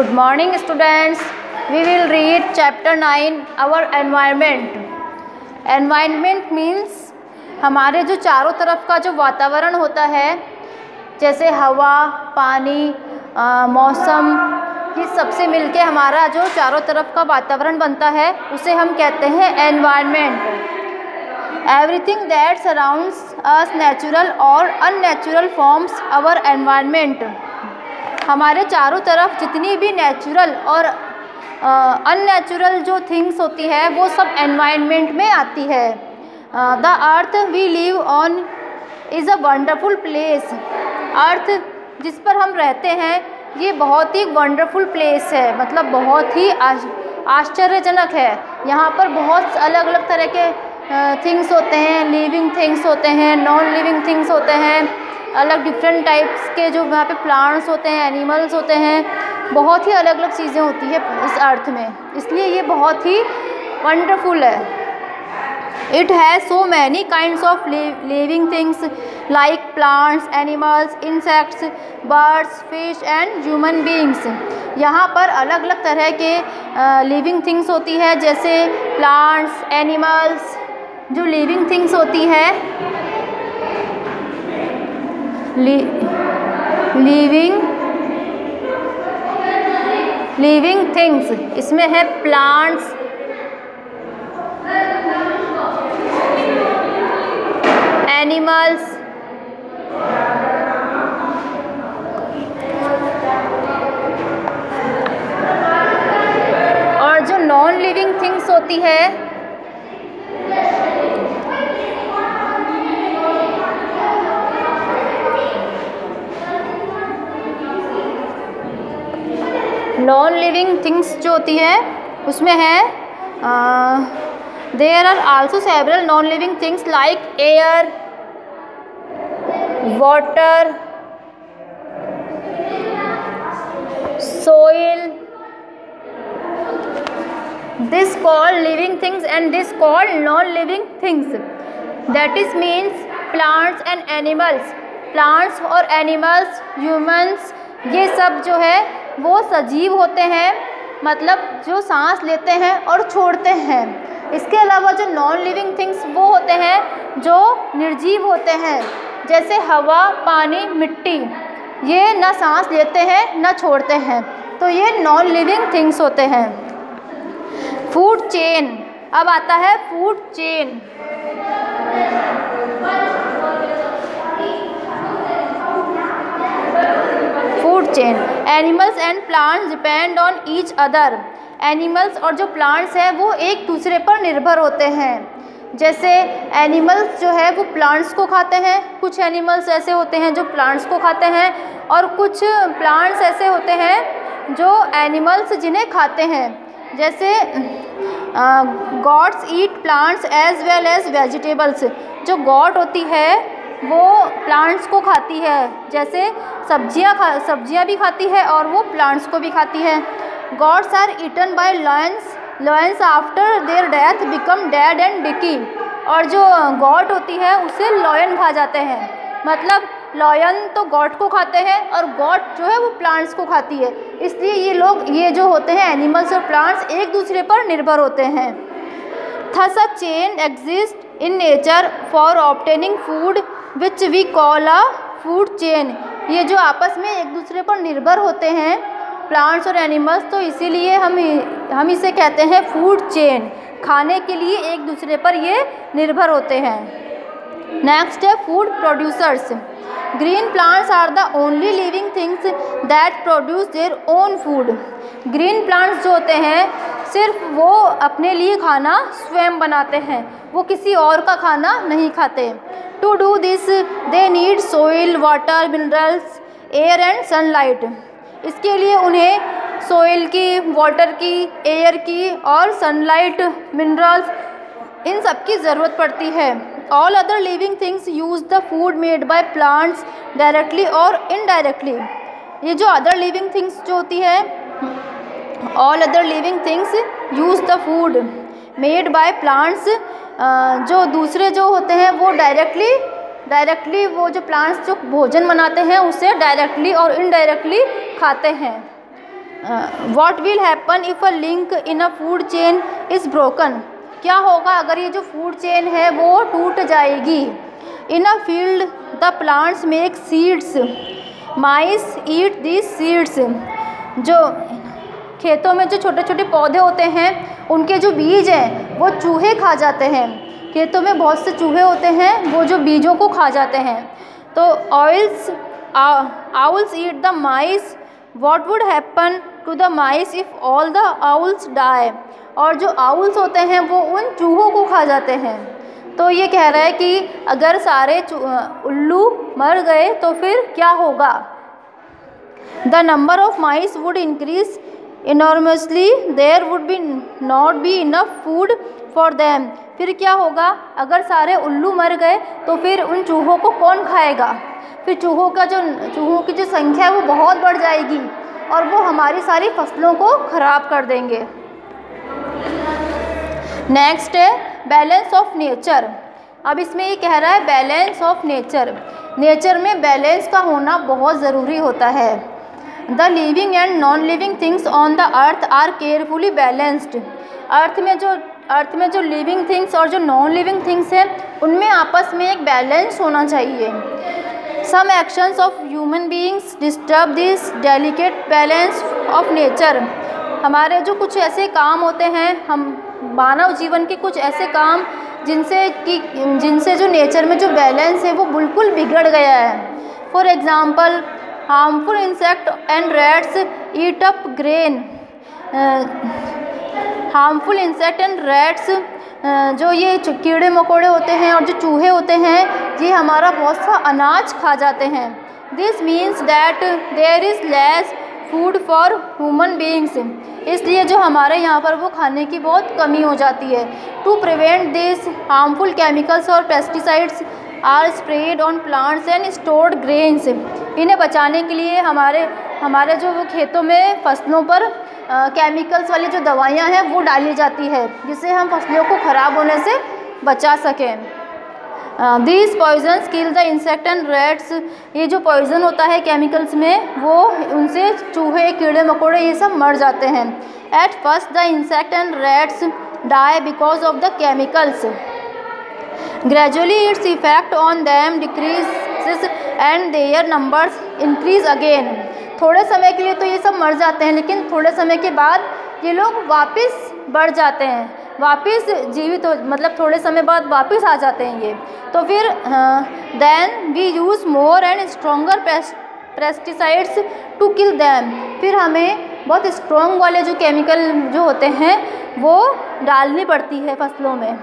Good morning, students. We will read chapter 9 our environment. Environment means हमारे जो चारों तरफ़ का जो वातावरण होता है, जैसे हवा, पानी मौसम, ये सबसे मिलके हमारा जो चारों तरफ़ का वातावरण बनता है, उसे हम कहते हैं environment everything that surrounds us natural और अननेचुरल फॉर्म्स आवर एनवायरनमेंट हमारे चारों तरफ़ जितनी भी नेचुरल और अननेचुरल जो थिंग्स होती है, वो सब एनवायरनमेंट में आती है। The earth we live on is a wonderful place earth जिस पर हम रहते हैं, ये बहुत ही वंडरफुल प्लेस है। मतलब बहुत ही आश्चर्यजनक है। यहाँ पर बहुत अलग अलग तरह के थिंग्स होते हैं लिविंग थिंग्स होते हैं नॉन लिविंग थिंग्स होते हैं। अलग डिफरेंट टाइप्स के जो वहाँ पे प्लांट्स होते हैं एनिमल्स होते हैं, बहुत ही अलग अलग चीज़ें होती है इस अर्थ में। इसलिए ये बहुत ही वंडरफुल है। It has so many kind of living things like plants animals insects birds fish and human beings यहाँ पर अलग अलग तरह के लिविंग थिंग्स होती है, जैसे प्लांट्स एनिमल्स जो लिविंग थिंग्स होती है लिविंग लिविंग थिंग्स इसमें है प्लांट्स एनिमल्स और जो नॉन लिविंग थिंग्स होती है नॉन लिविंग थिंग्स जो होती है, उसमें है there are also several non living things like air water soil this call living things and this call non living things that is means plants and animals plants और animals humans ये सब जो है वो सजीव होते हैं मतलब जो सांस लेते हैं और छोड़ते हैं। इसके अलावा जो नॉन लिविंग थिंग्स वो होते हैं, जो निर्जीव होते हैं, जैसे हवा, पानी, मिट्टी, ये ना सांस लेते हैं, ना छोड़ते हैं। तो ये नॉन लिविंग थिंग्स होते हैं। फ़ूड चेन अब आता है food chain food chain animals and plants depend on each other animals और जो प्लांट्स हैं, वो एक दूसरे पर निर्भर होते हैं। जैसे एनिमल्स जो है, वो प्लांट्स को खाते हैं। कुछ एनिमल्स ऐसे होते हैं जो प्लांट्स को खाते हैं और कुछ प्लांट्स ऐसे होते हैं जो एनिमल्स जिन्हें खाते हैं। जैसे goats eat plants as well as vegetables जो गॉड होती है वो प्लांट्स को खाती है। जैसे सब्ज़ियाँ खा, सब्ज़ियाँ भी खाती है और वो प्लांट्स को भी खाती है। Goats are eaten by lions lions after their death become dead and decay और जो गॉड होती है, उसे लॉयन खा जाते हैं। मतलब लॉयन तो गॉड को खाते हैं और गॉड जो है वो प्लांट्स को खाती है। इसलिए ये लोग, ये जो होते हैं एनिमल्स और प्लांट्स एक दूसरे पर निर्भर होते हैं। Thus a chain exist in nature for obtaining food which we call a food chain ये जो आपस में एक दूसरे पर निर्भर होते हैं प्लांट्स और एनिमल्स तो इसीलिए हम हम इसे कहते हैं फ़ूड चेन खाने के लिए एक दूसरे पर ये निर्भर होते हैं. नेक्स्ट है food producers green plants are the only living things that produce their own food green plants जो होते हैं सिर्फ़ वो अपने लिए खाना स्वयं बनाते हैं। वो किसी और का खाना नहीं खाते। To do this they need soil water minerals air and sunlight इसके लिए उन्हें सोइल की वाटर की एयर की और सनलाइट मिनरल्स इन सब की ज़रूरत पड़ती है। All other living things use the food made by plants directly और इनडायरेक्टली ये जो अदर लिविंग थिंग्स जो होती है all other living things use the food made by plants जो दूसरे जो होते हैं, वो डायरेक्टली डायरेक्टली वो जो प्लांट्स जो भोजन बनाते हैं, उसे डायरेक्टली और इनडायरेक्टली खाते हैं। What will happen if a link in a food chain is broken क्या होगा अगर ये जो फ़ूड चेन है, वो टूट जाएगी? In a field the plants make seeds mice eat this seeds जो खेतों में जो छोटे छोटे पौधे होते हैं, उनके जो बीज हैं, वो चूहे खा जाते हैं। खेतों में बहुत से चूहे होते हैं, वो जो बीजों को खा जाते हैं। तो owls owls eat the mice what would happen to the mice if all the owls die और जो आउल्स होते हैं, वो उन चूहों को खा जाते हैं। तो ये कह रहा है कि अगर सारे उल्लू मर गए तो फिर क्या होगा? The number of mice would increase enormously there would be not be enough food for them फिर क्या होगा? अगर सारे उल्लू मर गए तो फिर उन चूहों को कौन खाएगा? फिर चूहों का जो, चूहों की जो संख्या है वो बहुत बढ़ जाएगी और वो हमारी सारी फ़सलों को ख़राब कर देंगे। नेक्स्ट है बैलेंस ऑफ़ नेचर अब इसमें ये कह रहा है बैलेंस ऑफ़ नेचर नेचर में बैलेंस का होना बहुत ज़रूरी होता है। The living and non living things on the earth are carefully balanced earth में जो अर्थ में जो लिविंग थिंग्स और जो नॉन लिविंग थिंग्स हैं, उनमें आपस में एक बैलेंस होना चाहिए। Some actions of human beings disturb this delicate balance of nature हमारे जो कुछ ऐसे काम होते हैं, हम, मानव जीवन के कुछ ऐसे काम, जिनसे कि, जिनसे जो नेचर में जो बैलेंस है, वो बिल्कुल बिगड़ गया है। For example harmful insect and rats eat up grain harmful insect and rats जो ये कीड़े मकोड़े होते हैं और जो चूहे होते हैं, ये हमारा बहुत सा अनाज खा जाते हैं। This means that there is less food for human beings इसलिए जो हमारे यहाँ पर वो खाने की बहुत कमी हो जाती है। To prevent this harmful chemicals और pesticides are spread on plants and stored grains इन्हें बचाने के लिए हमारे हमारे जो खेतों में फ़सलों पर केमिकल्स वाली जो दवाइयाँ हैं, वो डाली जाती है, जिससे हम फ़सलों को ख़राब होने से बचा सकें। This poisons kill the insect and rats ये जो पॉइजन होता है केमिकल्स में, वो उनसे चूहे, कीड़े, मकोड़े, ये सब मर जाते हैं। At first the insect and rats die because of the chemicals gradually its effect on them decrease and their numbers increase again थोड़े समय के लिए तो ये सब मर जाते हैं, लेकिन थोड़े समय के बाद ये लोग वापस बढ़ जाते हैं। वापस जीवित हो मतलब थोड़े समय बाद वापस आ जाते हैं ये। तो फिर then we use more and stronger pesticides to kill them फिर हमें बहुत स्ट्रॉन्ग वाले जो केमिकल जो होते हैं, वो डालनी पड़ती है फ़सलों में।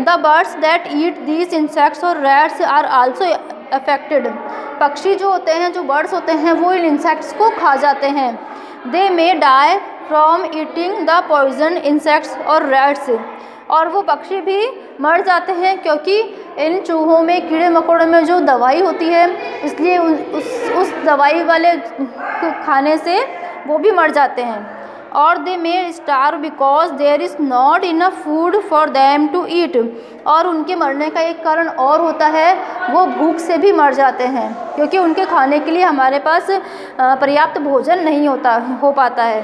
The birds that eat these insects और रैट्स आर आल्सो अफेक्टेड पक्षी जो होते हैं, जो बर्ड्स होते हैं, वो इन इंसेक्ट्स को खा जाते हैं। They may die from eating the poison insects और रैट्स और वो पक्षी भी मर जाते हैं क्योंकि इन चूहों में, कीड़े मकोड़ों में जो दवाई होती है, इसलिए उस उस दवाई वाले खाने से वो भी मर जाते हैं। और they may starve because there is not enough food for them to eat और उनके मरने का एक कारण और होता है, वो भूख से भी मर जाते हैं, क्योंकि उनके खाने के लिए हमारे पास पर्याप्त भोजन नहीं होता, हो पाता है।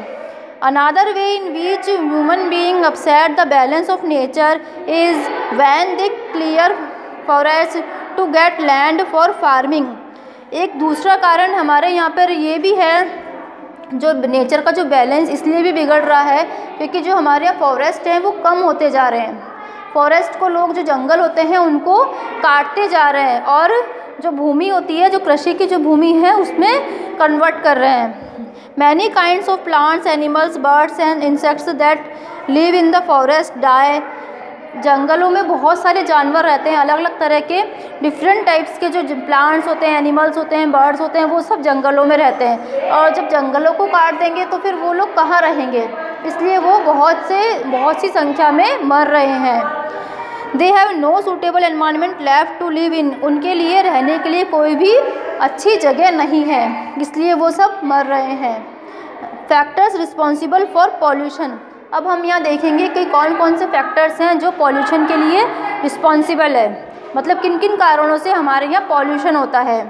Another way in which human being upset the balance of nature is when they clear forest to get land for farming एक दूसरा कारण हमारे यहाँ पर ये भी है जो नेचर का जो बैलेंस इसलिए भी बिगड़ रहा है, क्योंकि जो हमारे यहाँ फॉरेस्ट हैं, वो कम होते जा रहे हैं। फॉरेस्ट को लोग जो जंगल होते हैं, उनको काटते जा रहे हैं और जो भूमि होती है, जो कृषि की जो भूमि है, उसमें कन्वर्ट कर रहे हैं। Many kinds of plants animals birds and insects that live in the forest die जंगलों में बहुत सारे जानवर रहते हैं अलग अलग तरह के डिफरेंट टाइप्स के जो प्लांट्स होते हैं एनिमल्स होते हैं बर्ड्स होते हैं, वो सब जंगलों में रहते हैं। और जब जंगलों को काट देंगे तो फिर वो लोग कहाँ रहेंगे? इसलिए वो बहुत से, बहुत सी संख्या में मर रहे हैं। They have no suitable environment left to live in उनके लिए रहने के लिए कोई भी अच्छी जगह नहीं है। इसलिए वो सब मर रहे हैं। फैक्टर्स रिस्पॉन्सिबल फॉर पॉल्यूशन अब हम यहाँ देखेंगे कि कौन कौन से फैक्टर्स हैं जो पॉल्यूशन के लिए रिस्पॉन्सिबल है। मतलब किन किन कारणों से हमारे यहाँ पॉल्यूशन होता है।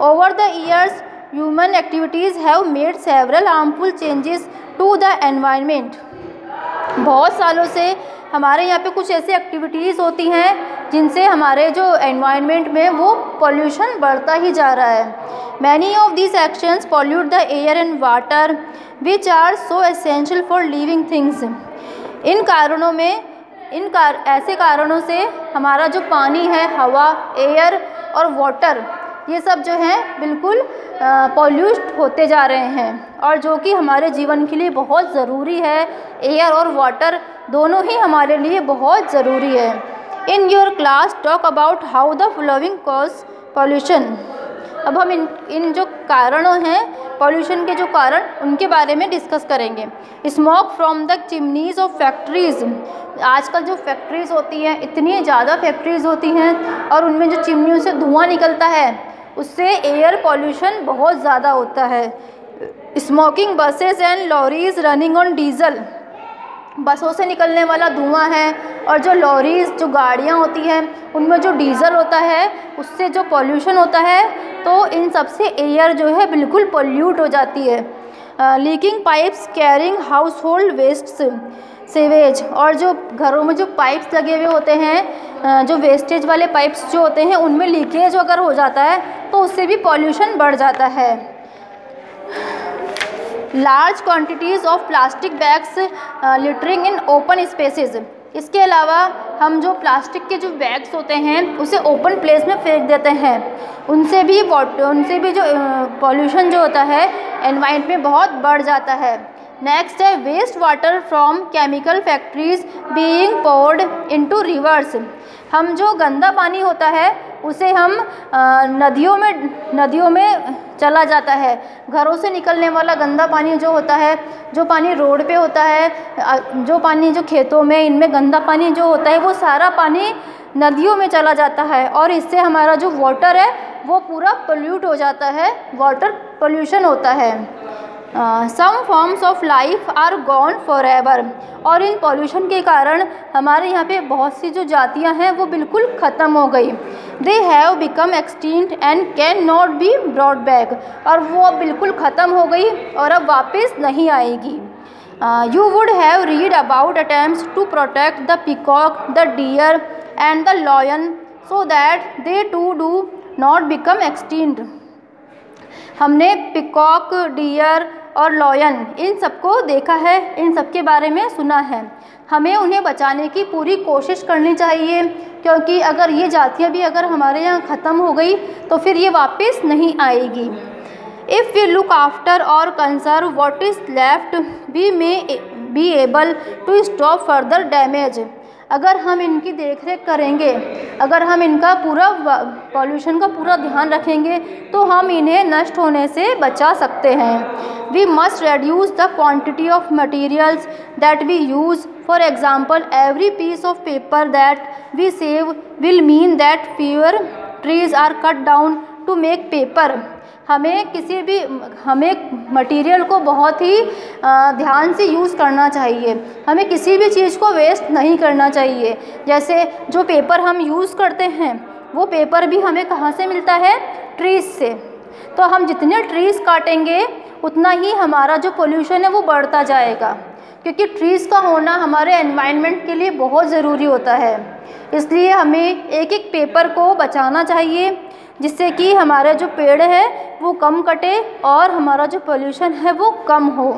Over the years human activities have made several harmful changes to the environment बहुत सालों से हमारे यहाँ पे कुछ ऐसी एक्टिविटीज़ होती हैं जिनसे हमारे जो एनवायरनमेंट में वो पॉल्यूशन बढ़ता ही जा रहा है। Many of this actions pollute the air and water which are so essential for living things इन कारणों में, इन कार, ऐसे कारणों से हमारा जो पानी है, हवा एयर और वाटर ये सब जो हैं, बिल्कुल पॉल्यूट होते जा रहे हैं और जो कि हमारे जीवन के लिए बहुत ज़रूरी है। एयर और वाटर दोनों ही हमारे लिए बहुत ज़रूरी है। In your class talk about how the following cause pollution अब हम इन इन जो कारणों हैं पॉल्यूशन के जो कारण, उनके बारे में डिस्कस करेंगे। Smoke from the chimneys of factories आजकल जो फैक्ट्रीज़ होती हैं, इतनी ज़्यादा फैक्ट्रीज़ होती हैं और उनमें जो चिमनियों से धुआँ निकलता है। उससे एयर पॉल्यूशन बहुत ज़्यादा होता है। Smoking buses and lorries running on diesel बसों से निकलने वाला धुआँ है और जो लॉरीज जो गाड़ियाँ होती हैं, उनमें जो डीज़ल होता है, उससे जो पॉल्यूशन होता है तो इन सबसे एयर जो है बिल्कुल पोल्यूट हो जाती है। Leaking pipes carrying household wastes sewage और जो घरों में जो पाइप्स लगे हुए होते हैं जो वेस्टेज वाले पाइप्स जो होते हैं, उनमें लीकेज अगर हो जाता है तो उससे भी पॉल्यूशन बढ़ जाता है। Large quantities of plastic bags littering in open spaces इसके अलावा हम जो प्लास्टिक के जो बैग्स होते हैं, उसे ओपन प्लेस में फेंक देते हैं। उनसे भी उनसे भी जो पॉल्यूशन जो होता है एनवायरमेंट में बहुत बढ़ जाता है। नेक्स्ट है waste water from chemical factories being poured into rivers हम जो गंदा पानी होता है, उसे हम नदियों में नदियों में चला जाता है। घरों से निकलने वाला गंदा पानी जो होता है, जो पानी रोड पे होता है जो पानी जो खेतों में, इनमें गंदा पानी जो होता है, वो सारा पानी नदियों में चला जाता है और इससे हमारा जो वाटर है, वो पूरा पोल्यूट हो जाता है। वाटर पोल्यूशन होता है। Some forms of life are gone for ever और इन पॉल्यूशन के कारण हमारे यहाँ पे बहुत सी जो जातियाँ हैं, वो बिल्कुल ख़त्म हो गई। They have become extinct and can not be brought back और वो अब बिल्कुल ख़त्म हो गई और अब वापस नहीं आएगी। You would have read about attempt to protect the peacock the deer and the lion so that they to do not become extinct हमने पिकॉक, डियर और लॉयन, इन सबको देखा है, इन सब के बारे में सुना है। हमें उन्हें बचाने की पूरी कोशिश करनी चाहिए, क्योंकि अगर ये जातियाँ भी अगर हमारे यहाँ ख़त्म हो गई तो फिर ये वापस नहीं आएगी। इफ़ वी लुक आफ्टर और conserve what is left we may be able to stop further damage अगर हम इनकी देख रेख करेंगे, अगर हम इनका पूरा पॉल्यूशन का पूरा ध्यान रखेंगे तो हम इन्हें नष्ट होने से बचा सकते हैं। We must reduce the quantity of materials that we use for example every piece of paper that we save will mean that fewer trees are cut down to make paper हमें किसी भी, हमें मटेरियल को बहुत ही ध्यान से use करना चाहिए। हमें किसी भी चीज़ को वेस्ट नहीं करना चाहिए। जैसे जो पेपर हम यूज़ करते हैं, वो पेपर भी हमें कहाँ से मिलता है? ट्रीज़ से। तो हम जितने ट्रीज़ काटेंगे, उतना ही हमारा जो पोल्यूशन है वो बढ़ता जाएगा। क्योंकि ट्रीज़ का होना हमारे एनवायरनमेंट के लिए बहुत ज़रूरी होता है। इसलिए हमें एक एक पेपर को बचाना चाहिए। जिससे कि हमारा जो पेड़ है, वो कम कटे और हमारा जो पोल्यूशन है, वो कम हो।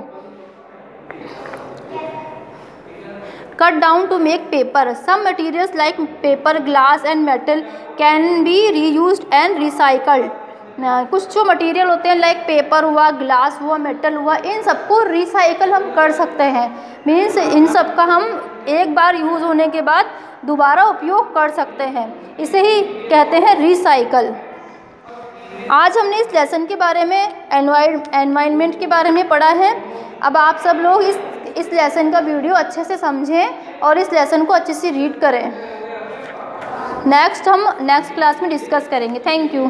Cut down to make paper some materials like paper glass and metal can be reuse and recycled कुछ जो मटेरियल होते हैं लाइक पेपर हुआ ग्लास हुआ मेटल हुआ, इन सबको रिसाइकल हम कर सकते हैं। मीन्स इन सब का हम एक बार यूज़ होने के बाद दोबारा उपयोग कर सकते हैं। इसे ही कहते हैं रिसाइकल आज हमने इस लेसन के बारे में एनवायरमेंट के बारे में पढ़ा है। अब आप सब लोग इस इस लेसन का वीडियो अच्छे से समझें और इस लेसन को अच्छे से रीड करें। नेक्स्ट हम नेक्स्ट क्लास में डिस्कस करेंगे। Thank you